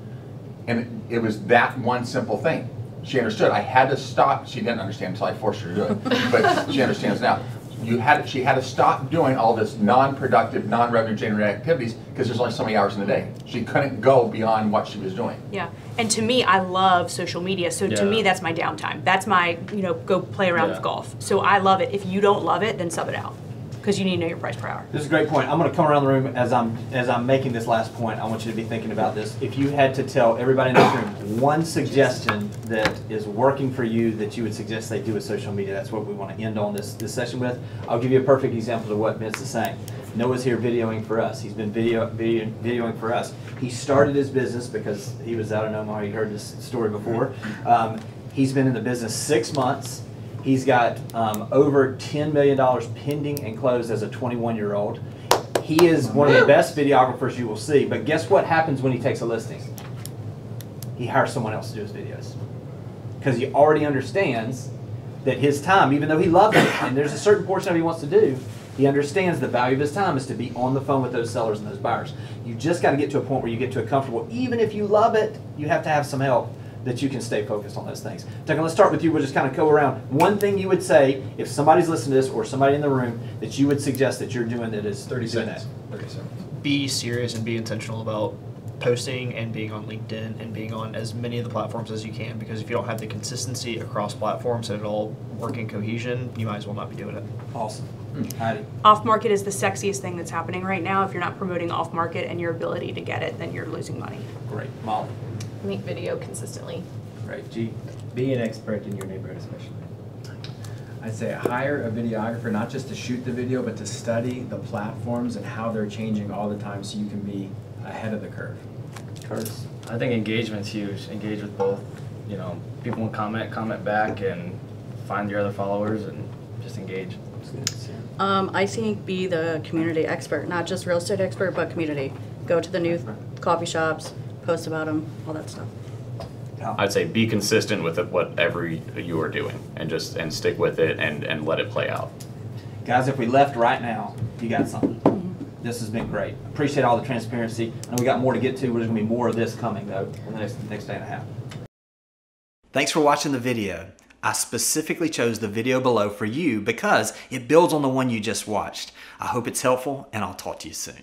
And it was that one simple thing. She understood. I had to stop. She didn't understand until I forced her to do it, but she understands now. You had she had to stop doing all this non-productive, non-revenue generating activities because there's only so many hours in the day. She couldn't go beyond what she was doing. Yeah. And to me, I love social media. So to me, that's my downtime. That's my, you know, go play around Yeah. with golf. So I love it. If you don't love it, then sub it out because you need to know your price per hour. This is a great point. I'm going to come around the room as I'm as I'm making this last point. I want you to be thinking about this. If you had to tell everybody in this room one suggestion that is working for you that you would suggest they do with social media, that's what we want to end on this this session with. I'll give you a perfect example of what Vince is saying. Noah's here videoing for us. He's been video, video videoing for us. He started his business because he was out in Omaha. You heard this story before. Um, he's been in the business six months. He's got um, over $10 million pending and closed as a 21 year old. He is one of the best videographers you will see, but guess what happens when he takes a listing? He hires someone else to do his videos. Because he already understands that his time, even though he loves it, and there's a certain portion of it he wants to do, he understands the value of his time is to be on the phone with those sellers and those buyers. You just got to get to a point where you get to a comfortable, even if you love it, you have to have some help that you can stay focused on those things. Duncan, let's start with you. We'll just kind of go around. One thing you would say, if somebody's listening to this or somebody in the room, that you would suggest that you're doing that is 30 seconds. 30 seconds. be serious and be intentional about posting and being on LinkedIn and being on as many of the platforms as you can because if you don't have the consistency across platforms and it all work in cohesion, you might as well not be doing it. Awesome. Hmm. Heidi. Off market is the sexiest thing that's happening right now. If you're not promoting off market and your ability to get it, then you're losing money. Great. Molly. Make video consistently. Right, G. Be an expert in your neighborhood especially. I'd say hire a videographer, not just to shoot the video, but to study the platforms and how they're changing all the time so you can be ahead of the curve. Curtis. I think engagement's huge. Engage with both. You know, people will comment, comment back, and find your other followers and just engage. Um, I think be the community expert, not just real estate expert, but community. Go to the new coffee shops, post about them, all that stuff. I'd say be consistent with whatever you are doing, and just and stick with it and and let it play out. Guys, if we left right now, you got something. Mm-hmm. This has been great. Appreciate all the transparency. I know we got more to get to. There's going to be more of this coming, though, in the next, next day and a half. Thanks for watching the video. I specifically chose the video below for you because it builds on the one you just watched. I hope it's helpful, and I'll talk to you soon.